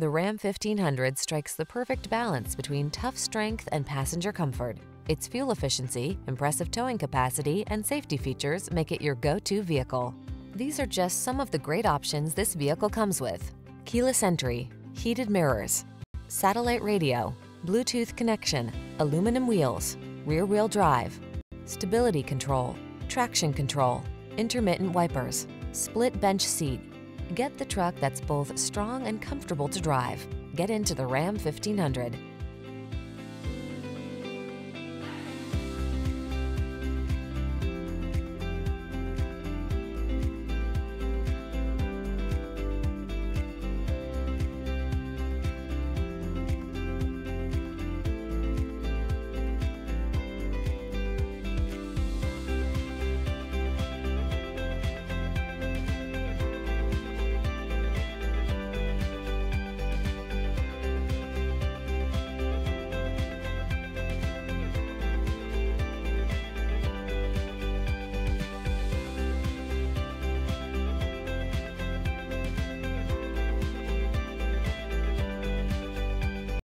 The Ram 1500 strikes the perfect balance between tough strength and passenger comfort. Its fuel efficiency, impressive towing capacity, and safety features make it your go-to vehicle. These are just some of the great options this vehicle comes with. Keyless entry, heated mirrors, satellite radio, Bluetooth connection, aluminum wheels, rear wheel drive, stability control, traction control, intermittent wipers, split bench seat. Get the truck that's both strong and comfortable to drive. Get into the Ram 1500.